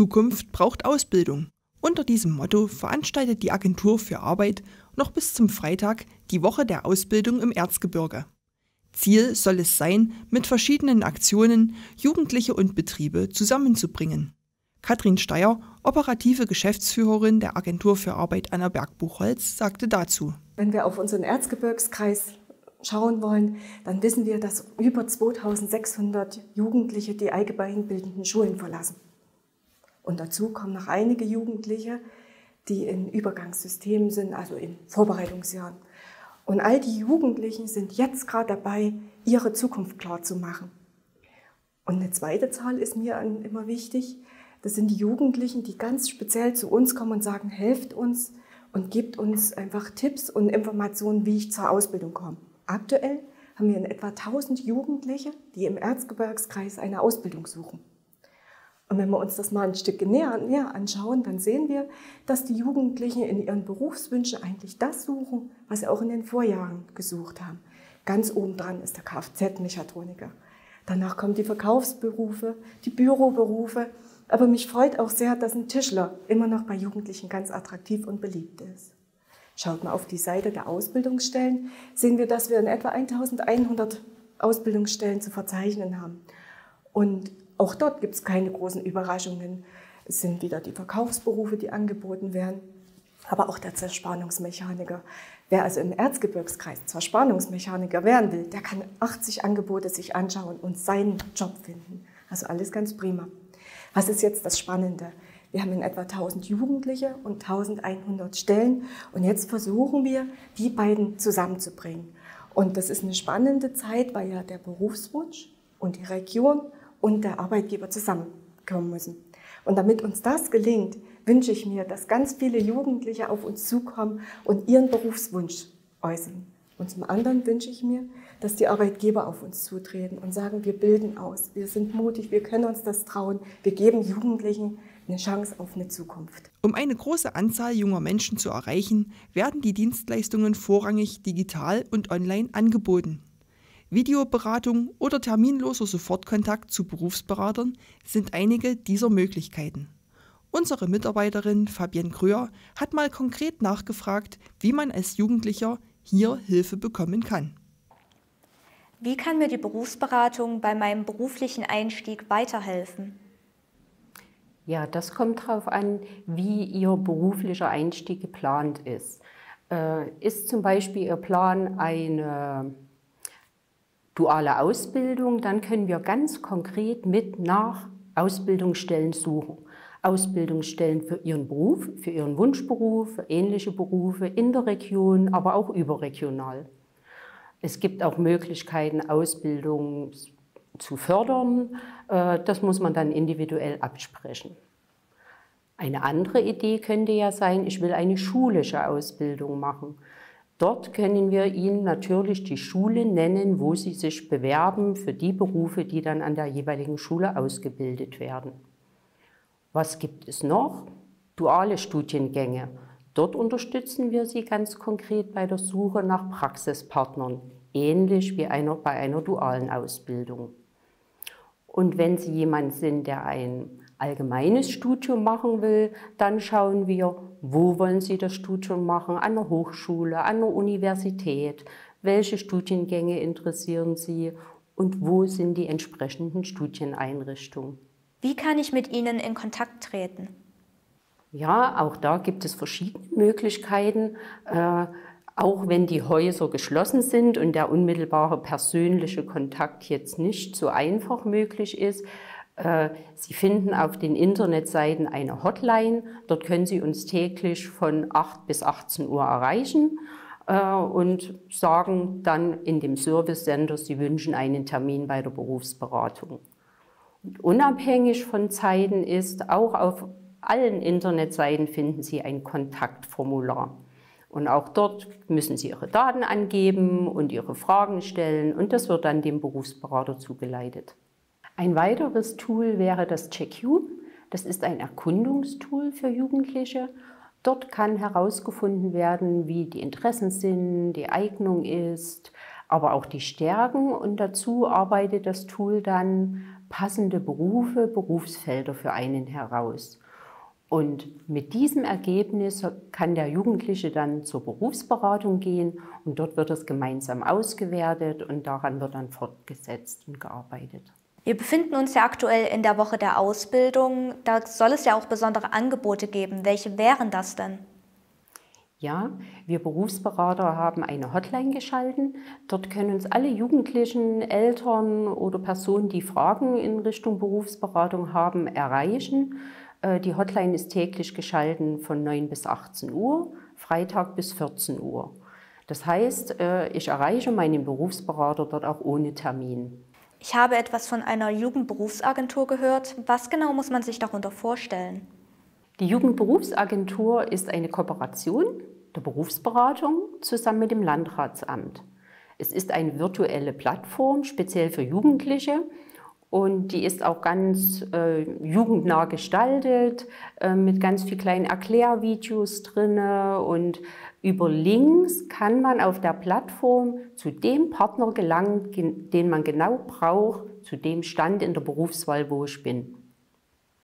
Zukunft braucht Ausbildung. Unter diesem Motto veranstaltet die Agentur für Arbeit noch bis zum Freitag die Woche der Ausbildung im Erzgebirge. Ziel soll es sein, mit verschiedenen Aktionen Jugendliche und Betriebe zusammenzubringen. Katrin Steyer, operative Geschäftsführerin der Agentur für Arbeit Annaberg-Buchholz, sagte dazu. Wenn wir auf unseren Erzgebirgskreis schauen wollen, dann wissen wir, dass über 2600 Jugendliche die allgemeinbildenden Schulen verlassen. Und dazu kommen noch einige Jugendliche, die in Übergangssystemen sind, also in Vorbereitungsjahren. Und all die Jugendlichen sind jetzt gerade dabei, ihre Zukunft klar zu machen. Und eine zweite Zahl ist mir immer wichtig. Das sind die Jugendlichen, die ganz speziell zu uns kommen und sagen, helft uns und gebt uns einfach Tipps und Informationen, wie ich zur Ausbildung komme. Aktuell haben wir in etwa 1000 Jugendliche, die im Erzgebirgskreis eine Ausbildung suchen. Und wenn wir uns das mal ein Stück näher, näher anschauen, dann sehen wir, dass die Jugendlichen in ihren Berufswünschen eigentlich das suchen, was sie auch in den Vorjahren gesucht haben. Ganz oben dran ist der Kfz-Mechatroniker. Danach kommen die Verkaufsberufe, die Büroberufe. Aber mich freut auch sehr, dass ein Tischler immer noch bei Jugendlichen ganz attraktiv und beliebt ist. Schaut mal auf die Seite der Ausbildungsstellen, sehen wir, dass wir in etwa 1100 Ausbildungsstellen zu verzeichnen haben. Und auch dort gibt es keine großen Überraschungen. Es sind wieder die Verkaufsberufe, die angeboten werden, aber auch der Zerspannungsmechaniker. Wer also im Erzgebirgskreis Zerspannungsmechaniker werden will, der kann 80 Angebote sich anschauen und seinen Job finden. Also alles ganz prima. Was ist jetzt das Spannende? Wir haben in etwa 1000 Jugendliche und 1100 Stellen und jetzt versuchen wir, die beiden zusammenzubringen. Und das ist eine spannende Zeit, weil ja der Berufswunsch und die Region und der Arbeitgeber zusammenkommen müssen. Und damit uns das gelingt, wünsche ich mir, dass ganz viele Jugendliche auf uns zukommen und ihren Berufswunsch äußern. Und zum anderen wünsche ich mir, dass die Arbeitgeber auf uns zutreten und sagen, wir bilden aus, wir sind mutig, wir können uns das trauen, wir geben Jugendlichen eine Chance auf eine Zukunft. Um eine große Anzahl junger Menschen zu erreichen, werden die Dienstleistungen vorrangig digital und online angeboten. Videoberatung oder terminloser Sofortkontakt zu Berufsberatern sind einige dieser Möglichkeiten. Unsere Mitarbeiterin Fabienne Kröhr hat mal konkret nachgefragt, wie man als Jugendlicher hier Hilfe bekommen kann. Wie kann mir die Berufsberatung bei meinem beruflichen Einstieg weiterhelfen? Ja, das kommt darauf an, wie Ihr beruflicher Einstieg geplant ist. Äh, ist zum Beispiel Ihr Plan eine duale Ausbildung, dann können wir ganz konkret mit nach Ausbildungsstellen suchen. Ausbildungsstellen für Ihren Beruf, für Ihren Wunschberuf, für ähnliche Berufe in der Region, aber auch überregional. Es gibt auch Möglichkeiten, Ausbildung zu fördern. Äh, das muss man dann individuell absprechen. Eine andere Idee könnte ja sein, ich will eine schulische Ausbildung machen. Dort können wir Ihnen natürlich die Schule nennen, wo Sie sich bewerben für die Berufe, die dann an der jeweiligen Schule ausgebildet werden. Was gibt es noch? Duale Studiengänge. Dort unterstützen wir Sie ganz konkret bei der Suche nach Praxispartnern, ähnlich wie einer, bei einer dualen Ausbildung. Und wenn Sie jemand sind, der ein allgemeines Studium machen will, dann schauen wir, wo wollen Sie das Studium machen, an der Hochschule, an der Universität, welche Studiengänge interessieren Sie und wo sind die entsprechenden Studieneinrichtungen. Wie kann ich mit Ihnen in Kontakt treten? Ja, auch da gibt es verschiedene Möglichkeiten. Äh, auch wenn die Häuser geschlossen sind und der unmittelbare persönliche Kontakt jetzt nicht so einfach möglich ist, Sie finden auf den Internetseiten eine Hotline. Dort können Sie uns täglich von 8 bis 18 Uhr erreichen äh, und sagen dann in dem Service Center, Sie wünschen einen Termin bei der Berufsberatung. Und unabhängig von Zeiten ist, auch auf allen Internetseiten finden Sie ein Kontaktformular. Und auch dort müssen Sie Ihre Daten angeben und Ihre Fragen stellen und das wird dann dem Berufsberater zugeleitet. Ein weiteres Tool wäre das CheckU. Das ist ein Erkundungstool für Jugendliche. Dort kann herausgefunden werden, wie die Interessen sind, die Eignung ist, aber auch die Stärken. Und dazu arbeitet das Tool dann passende Berufe, Berufsfelder für einen heraus. Und mit diesem Ergebnis kann der Jugendliche dann zur Berufsberatung gehen und dort wird es gemeinsam ausgewertet und daran wird dann fortgesetzt und gearbeitet. Wir befinden uns ja aktuell in der Woche der Ausbildung. Da soll es ja auch besondere Angebote geben. Welche wären das denn? Ja, wir Berufsberater haben eine Hotline geschalten. Dort können uns alle Jugendlichen, Eltern oder Personen, die Fragen in Richtung Berufsberatung haben, erreichen. Äh, die Hotline ist täglich geschalten von 9 bis 18 Uhr, Freitag bis 14 Uhr. Das heißt, äh, ich erreiche meinen Berufsberater dort auch ohne Termin. Ich habe etwas von einer Jugendberufsagentur gehört. Was genau muss man sich darunter vorstellen? Die Jugendberufsagentur ist eine Kooperation der Berufsberatung zusammen mit dem Landratsamt. Es ist eine virtuelle Plattform, speziell für Jugendliche, und die ist auch ganz äh, jugendnah gestaltet, äh, mit ganz viel kleinen Erklärvideos drin. Und über Links kann man auf der Plattform zu dem Partner gelangen, den man genau braucht, zu dem Stand in der Berufswahl, wo ich bin.